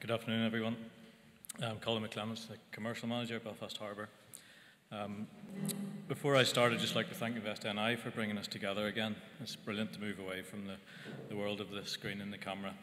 good afternoon, everyone. I'm Colin McClements, the Commercial Manager at Belfast Harbour. Um, before I start, I'd just like to thank InvestNI for bringing us together again. It's brilliant to move away from the, the world of the screen and the camera.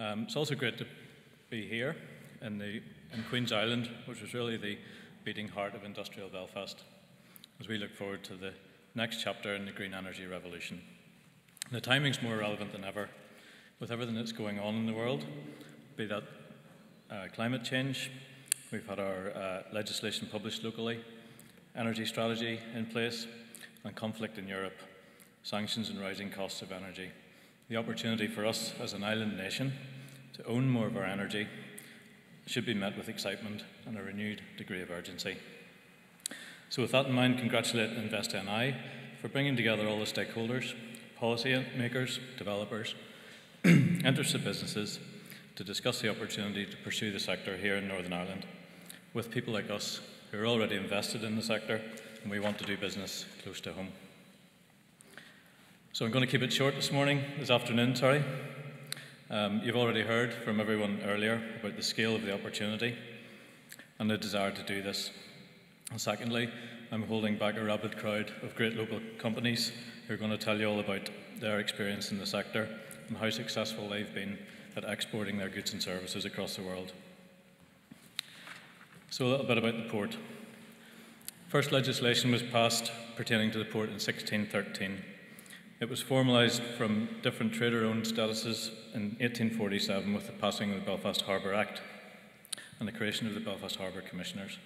Um, it's also great to be here in, the, in Queen's Island, which was really the beating heart of industrial Belfast, as we look forward to the next chapter in the green energy revolution. The timing's more relevant than ever with everything that's going on in the world, be that uh, climate change, we've had our uh, legislation published locally, energy strategy in place, and conflict in Europe, sanctions and rising costs of energy. The opportunity for us as an island nation to own more of our energy should be met with excitement and a renewed degree of urgency. So, with that in mind, congratulate InvestNI for bringing together all the stakeholders policy makers, developers, interested businesses to discuss the opportunity to pursue the sector here in Northern Ireland with people like us who are already invested in the sector and we want to do business close to home. So I'm going to keep it short this morning, this afternoon, sorry. Um, you've already heard from everyone earlier about the scale of the opportunity and the desire to do this. And secondly, I'm holding back a rabid crowd of great local companies who are going to tell you all about their experience in the sector and how successful they've been at exporting their goods and services across the world. So, a little bit about the port. First legislation was passed pertaining to the port in 1613. It was formalised from different trader owned statuses in 1847 with the passing of the Belfast Harbour Act and the creation of the Belfast Harbour Commissioners.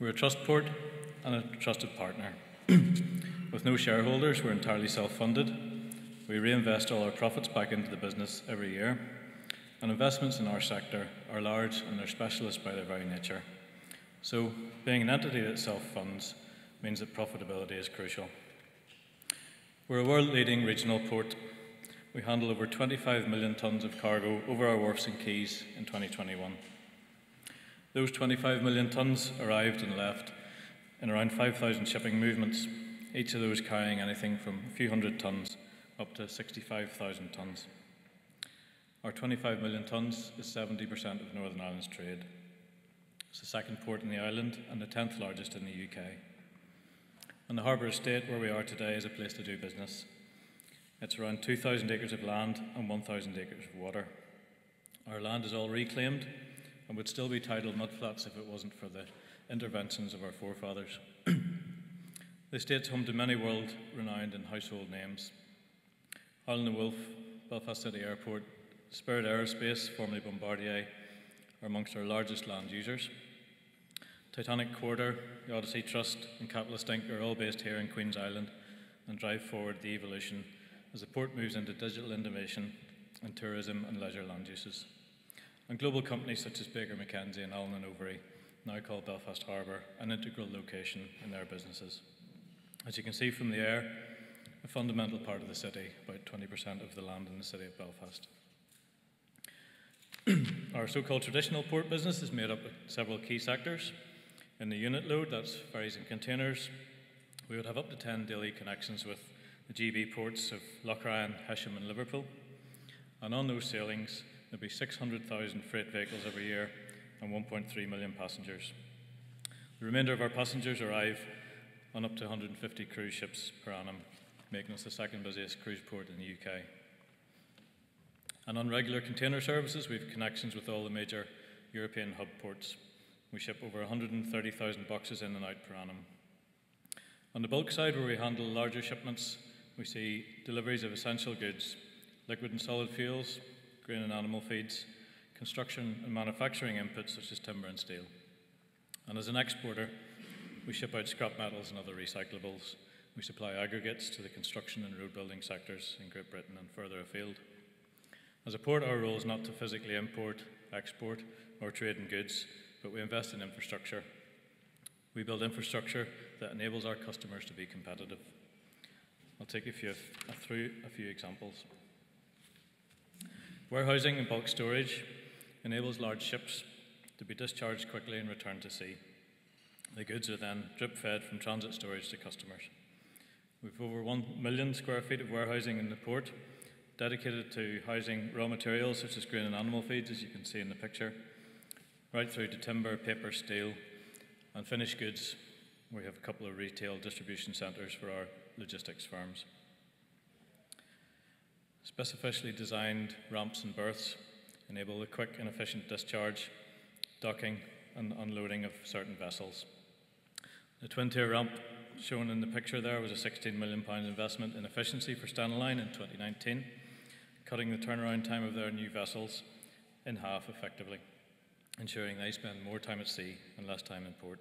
We're a trust port and a trusted partner. With no shareholders, we're entirely self funded. We reinvest all our profits back into the business every year. And investments in our sector are large and they're specialist by their very nature. So, being an entity that self funds means that profitability is crucial. We're a world leading regional port. We handle over 25 million tonnes of cargo over our wharfs and quays in 2021. Those 25 million tonnes arrived and left in around 5,000 shipping movements, each of those carrying anything from a few hundred tonnes up to 65,000 tonnes. Our 25 million tonnes is 70% of Northern Ireland's trade. It's the second port in the island and the 10th largest in the UK. And the harbour estate where we are today is a place to do business. It's around 2,000 acres of land and 1,000 acres of water. Our land is all reclaimed and would still be titled mudflats if it wasn't for the interventions of our forefathers. the estate's home to many world renowned and household names Harland and Wolff, Belfast City Airport, Spirit Aerospace, formerly Bombardier, are amongst our largest land users. Titanic Quarter, the Odyssey Trust, and Catalyst Inc. are all based here in Queen's Island and drive forward the evolution as the port moves into digital innovation and tourism and leisure land uses and global companies such as Baker McKenzie and Allen and Overy now call Belfast Harbour an integral location in their businesses. As you can see from the air, a fundamental part of the city, about 20% of the land in the city of Belfast. Our so called traditional port business is made up of several key sectors. In the unit load, that's ferries and containers, we would have up to 10 daily connections with the GB ports of Loch Ryan, Heysham, and Liverpool. And on those sailings, There'll be 600,000 freight vehicles every year and 1.3 million passengers. The remainder of our passengers arrive on up to 150 cruise ships per annum, making us the second busiest cruise port in the UK. And on regular container services, we have connections with all the major European hub ports. We ship over 130,000 boxes in and out per annum. On the bulk side, where we handle larger shipments, we see deliveries of essential goods, liquid and solid fuels, grain and animal feeds, construction and manufacturing inputs such as timber and steel. And as an exporter, we ship out scrap metals and other recyclables. We supply aggregates to the construction and road building sectors in Great Britain and further afield. As a port, our role is not to physically import, export, or trade in goods, but we invest in infrastructure. We build infrastructure that enables our customers to be competitive. I'll take you through a few examples. Warehousing and bulk storage enables large ships to be discharged quickly and returned to sea. The goods are then drip fed from transit storage to customers. We've over 1 million square feet of warehousing in the port, dedicated to housing raw materials such as grain and animal feeds, as you can see in the picture, right through to timber, paper, steel, and finished goods. We have a couple of retail distribution centres for our logistics firms. Specifically designed ramps and berths enable the quick and efficient discharge, docking, and unloading of certain vessels. The twin tier ramp shown in the picture there was a £16 million investment in efficiency for Stena Line in 2019, cutting the turnaround time of their new vessels in half effectively, ensuring they spend more time at sea and less time in port.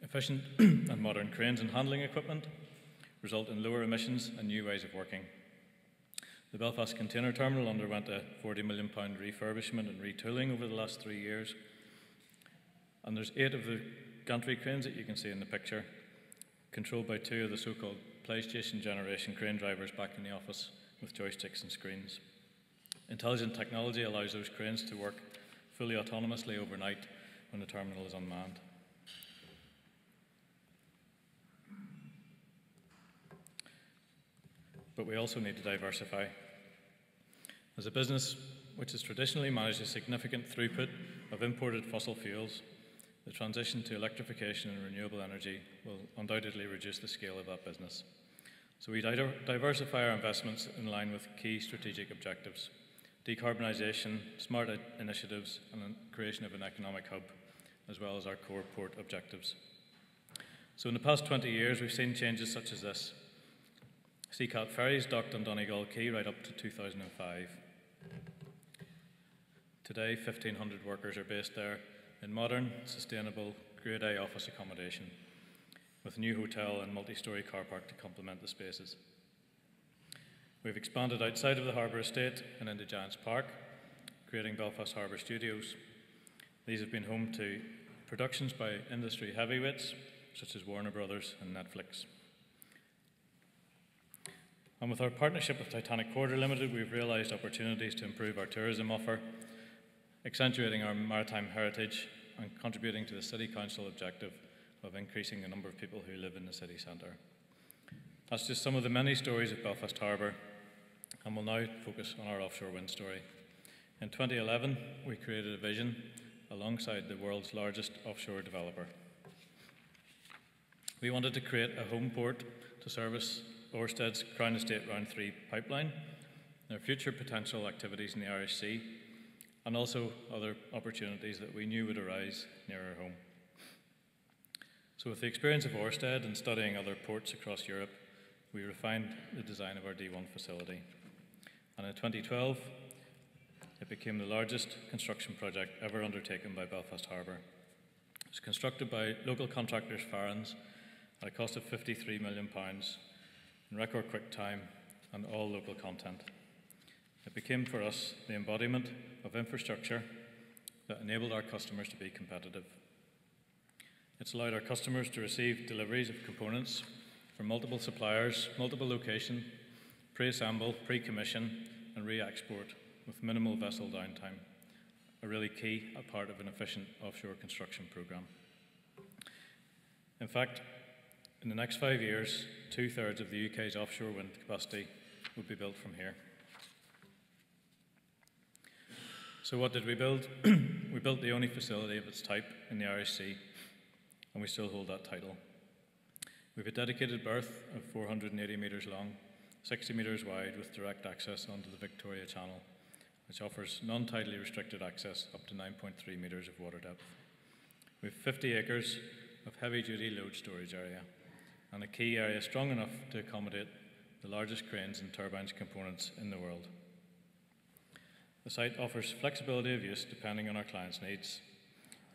Efficient and modern cranes and handling equipment result in lower emissions and new ways of working. The Belfast Container Terminal underwent a £40 million refurbishment and retooling over the last three years. And there's eight of the gantry cranes that you can see in the picture, controlled by two of the so called PlayStation generation crane drivers back in the office with joysticks and screens. Intelligent technology allows those cranes to work fully autonomously overnight when the terminal is unmanned. But we also need to diversify. As a business which has traditionally managed a significant throughput of imported fossil fuels, the transition to electrification and renewable energy will undoubtedly reduce the scale of that business. So we diversify our investments in line with key strategic objectives decarbonisation, smart initiatives, and creation of an economic hub, as well as our core port objectives. So, in the past 20 years, we've seen changes such as this. Seacat ferries docked on Donegal Quay right up to 2005. Today, 1,500 workers are based there in modern, sustainable, grade A office accommodation, with a new hotel and multi story car park to complement the spaces. We've expanded outside of the harbour estate and into Giants Park, creating Belfast Harbour Studios. These have been home to productions by industry heavyweights such as Warner Brothers and Netflix. And with our partnership with Titanic Quarter Limited, we've realised opportunities to improve our tourism offer, accentuating our maritime heritage and contributing to the City Council objective of increasing the number of people who live in the city centre. That's just some of the many stories of Belfast Harbour, and we'll now focus on our offshore wind story. In 2011, we created a vision alongside the world's largest offshore developer. We wanted to create a home port to service Ørsted's Crown Estate Round 3 pipeline, their future potential activities in the Irish Sea, and also other opportunities that we knew would arise near our home. So, with the experience of Ørsted and studying other ports across Europe, we refined the design of our D1 facility. And in 2012, it became the largest construction project ever undertaken by Belfast Harbour. It was constructed by local contractors Farrans at a cost of £53 million in record quick time and all local content. It became for us the embodiment of infrastructure that enabled our customers to be competitive. It's allowed our customers to receive deliveries of components from multiple suppliers, multiple location, pre-assemble, pre-commission, and re-export with minimal vessel downtime. A really key a part of an efficient offshore construction program. In fact, in the next five years, two thirds of the UK's offshore wind capacity would be built from here. So, what did we build? we built the only facility of its type in the Irish Sea, and we still hold that title. We have a dedicated berth of 480 metres long, 60 metres wide, with direct access onto the Victoria Channel, which offers non tidally restricted access up to 9.3 metres of water depth. We have 50 acres of heavy duty load storage area and a quay area strong enough to accommodate the largest cranes and turbines components in the world. The site offers flexibility of use depending on our clients' needs,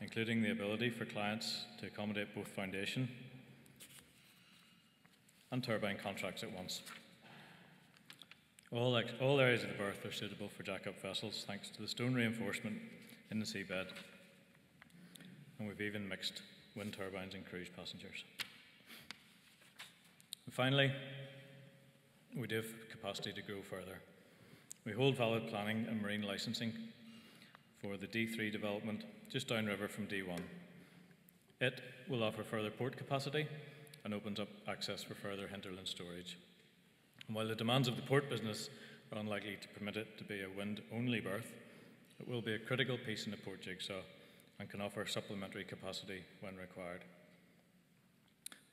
including the ability for clients to accommodate both foundation and turbine contracts at once. All, all areas of the berth are suitable for jack-up vessels thanks to the stone reinforcement in the seabed. And we've even mixed wind turbines and cruise passengers. And finally, we do have capacity to grow further. We hold valid planning and marine licensing for the D3 development just downriver from D1. It will offer further port capacity and opens up access for further hinterland storage. And while the demands of the port business are unlikely to permit it to be a wind only berth, it will be a critical piece in the port jigsaw and can offer supplementary capacity when required.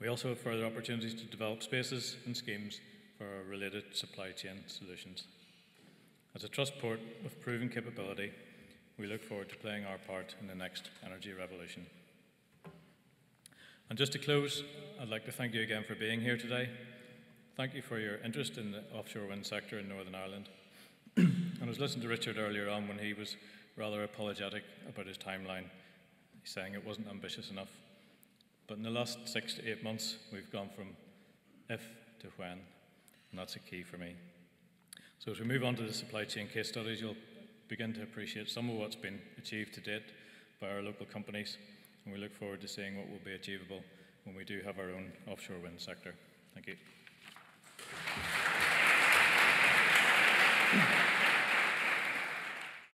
We also have further opportunities to develop spaces and schemes for related supply chain solutions. As a trust port with proven capability, we look forward to playing our part in the next energy revolution. And just to close, I'd like to thank you again for being here today. Thank you for your interest in the offshore wind sector in Northern Ireland. and I was listening to Richard earlier on when he was rather apologetic about his timeline, saying it wasn't ambitious enough. But in the last six to eight months, we've gone from if to when, and that's a key for me. So as we move on to the supply chain case studies, you'll begin to appreciate some of what's been achieved to date by our local companies, and we look forward to seeing what will be achievable when we do have our own offshore wind sector. Thank you.